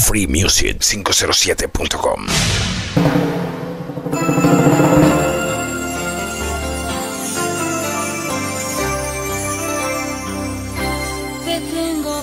freemusic507.com. Te tengo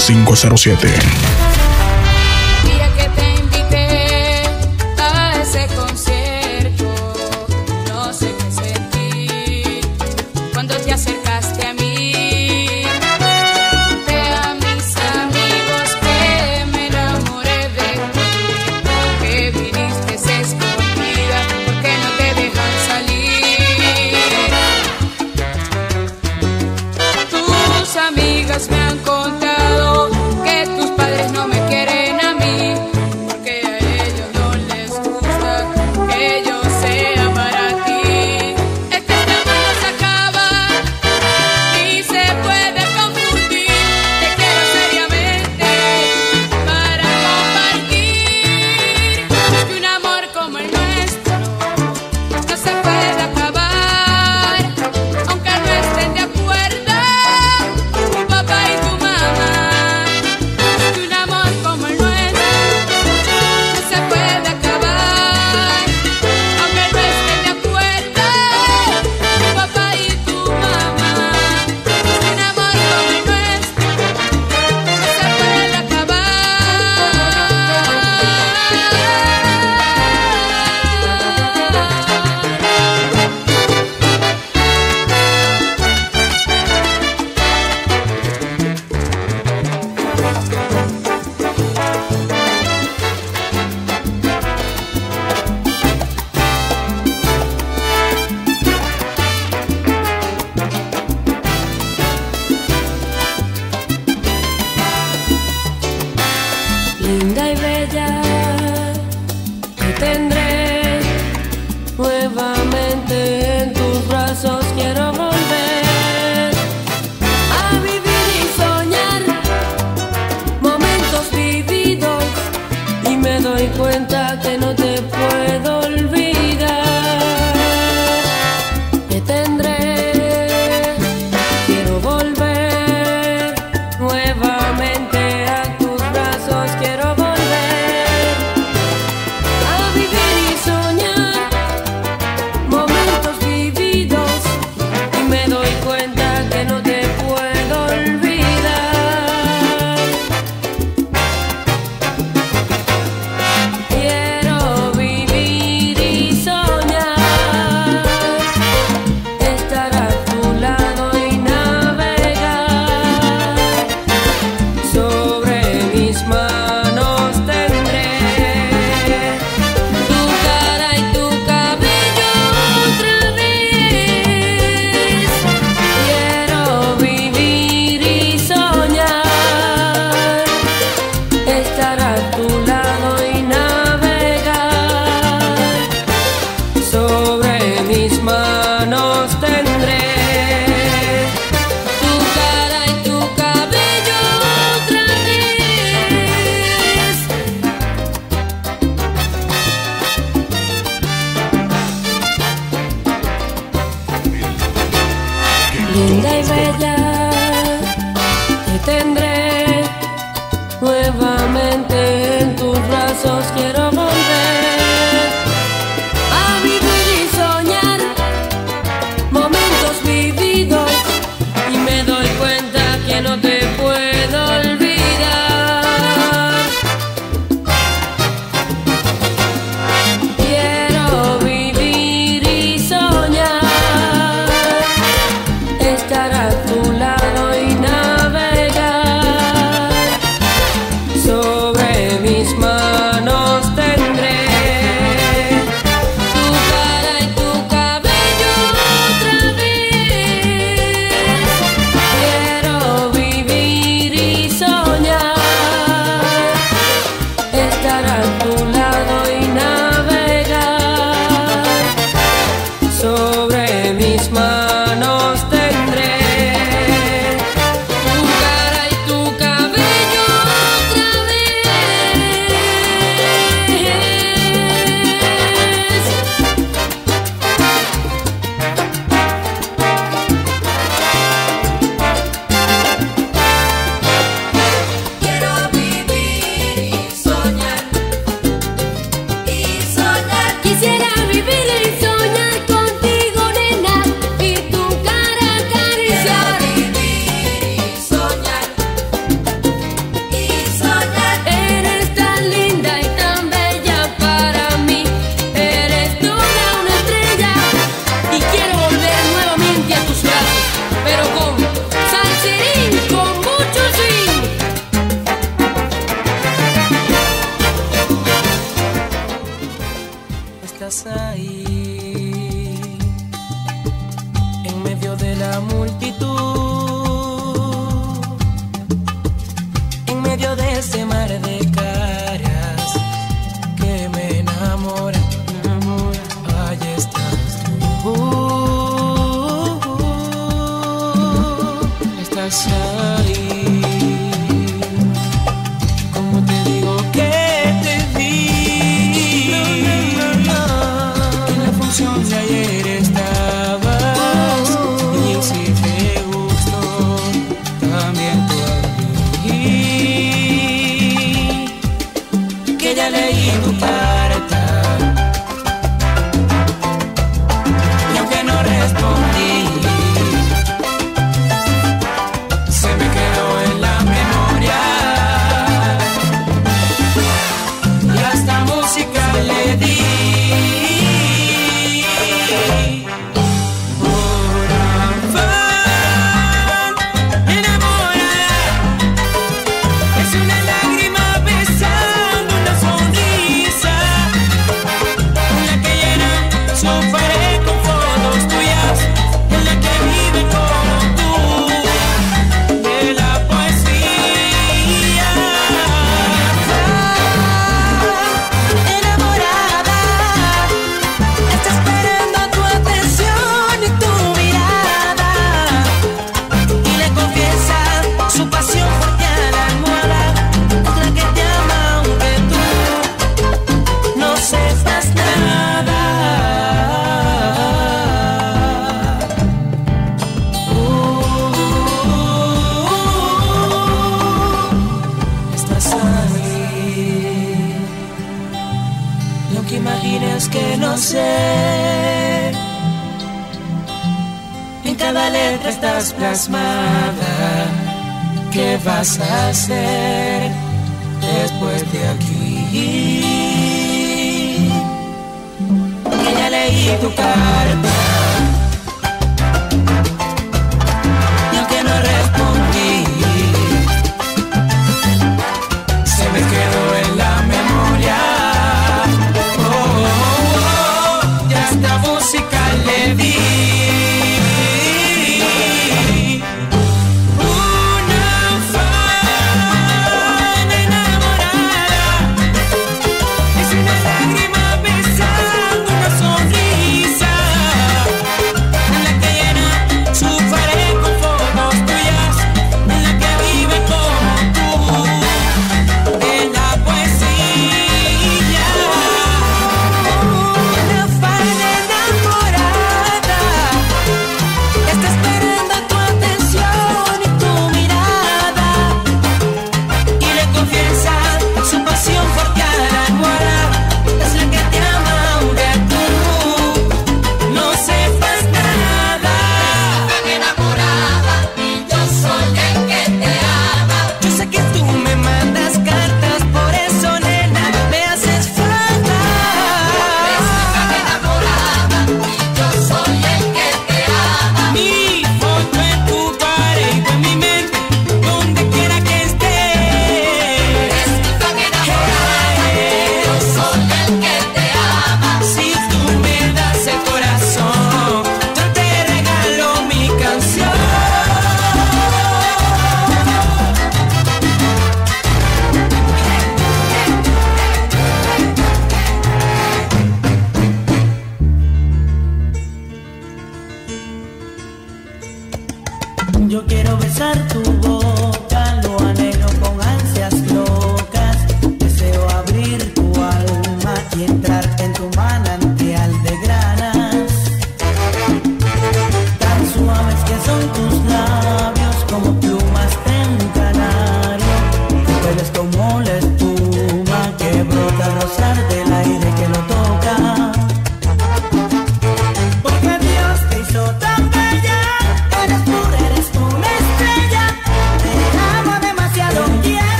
507. Bella, te tendré En cada letra estás plasmada. ¿Qué vas a hacer después de aquí? Que ya leí tu carta.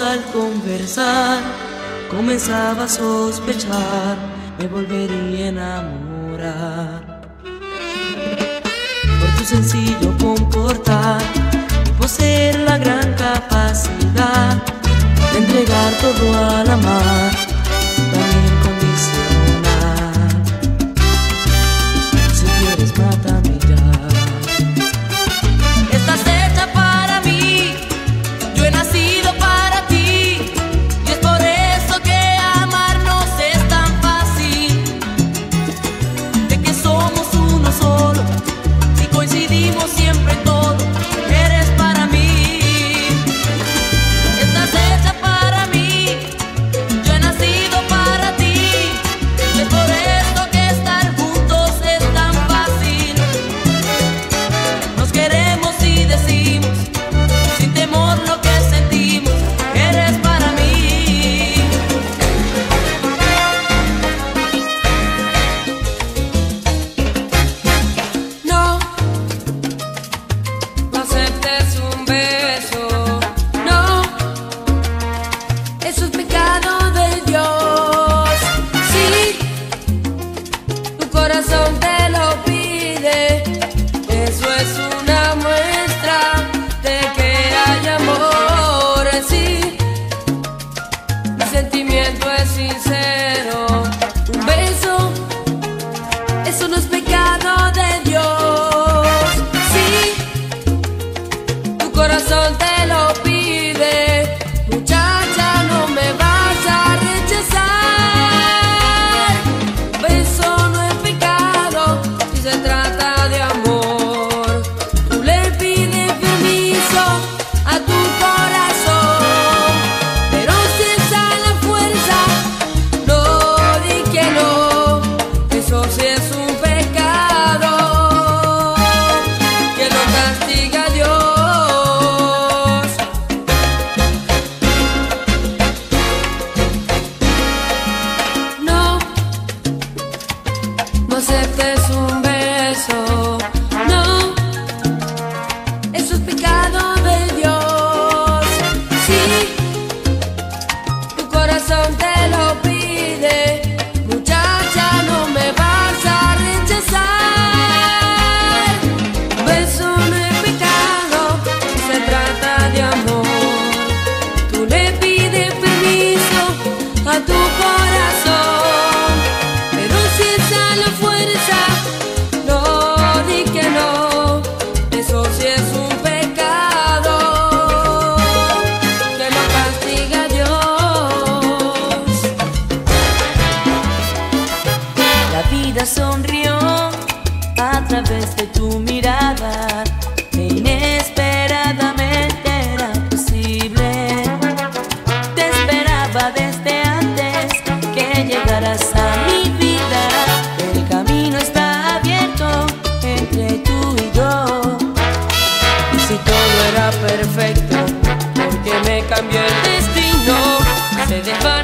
al conversar, comenzaba a sospechar, me volvería a enamorar. Por tu sencillo comportar, poseer la gran capacidad de entregar todo al amar.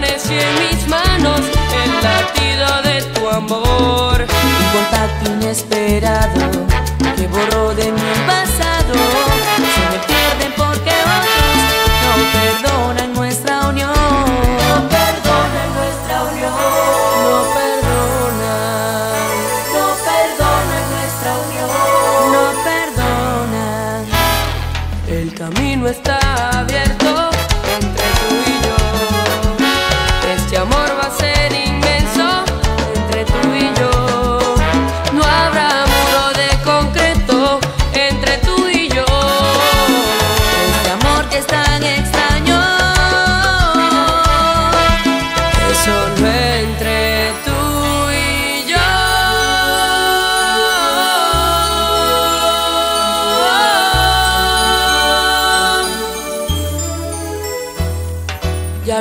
y en mis manos el latido de tu amor. Un contacto inesperado que borró de mi invasión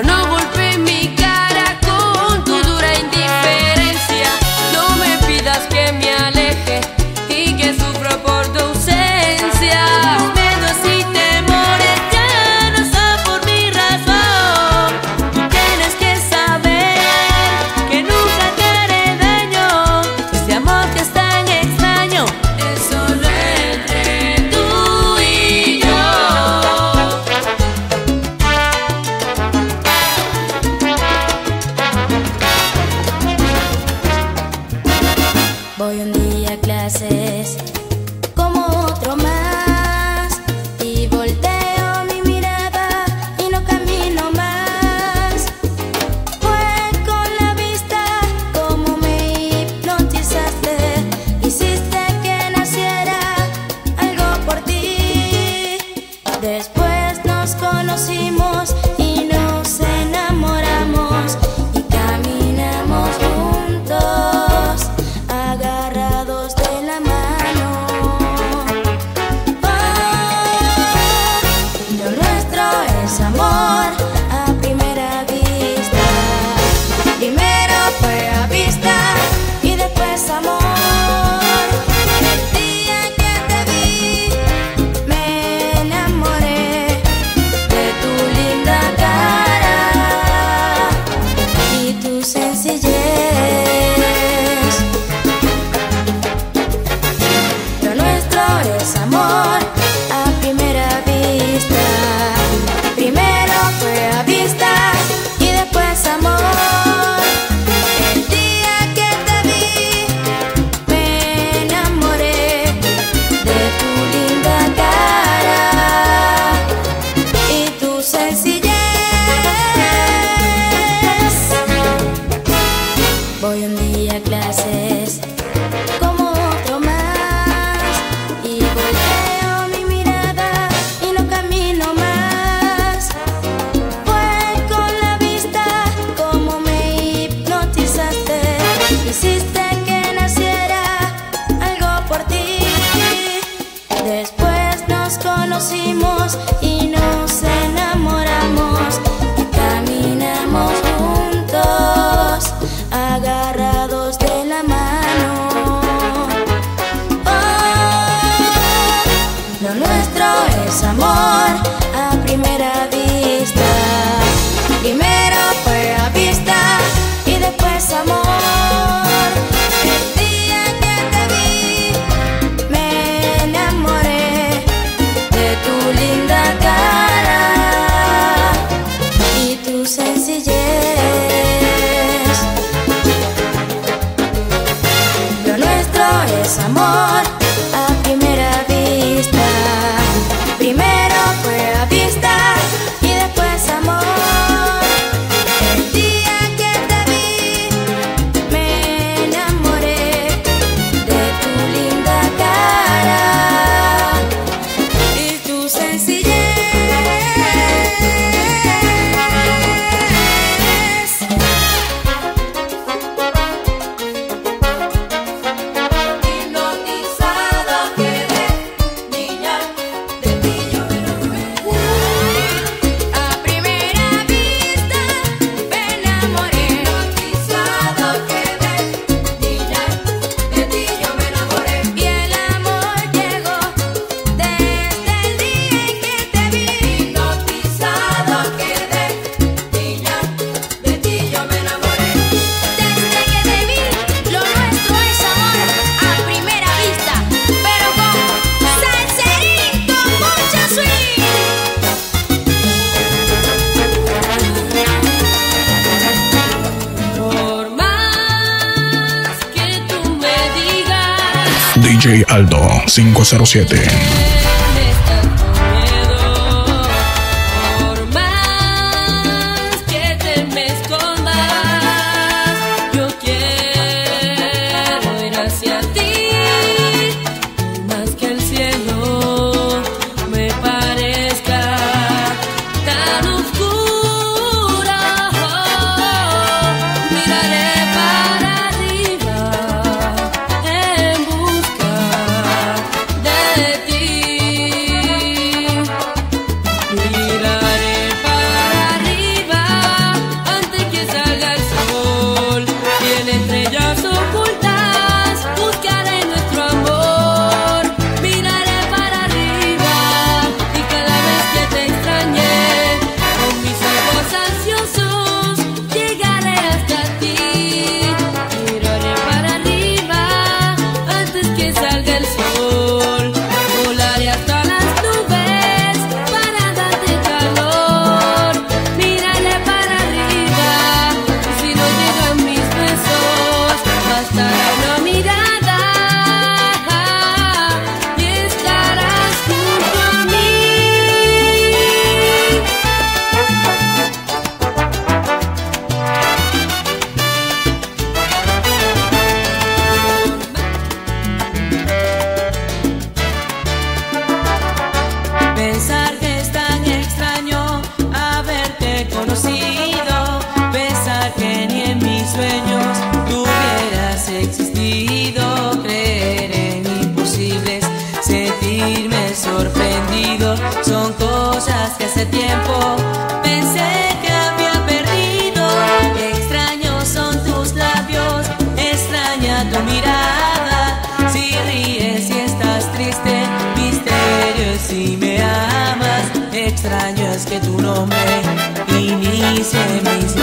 No golpees mi cara. Aldo 507. Inicie mis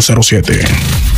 0507.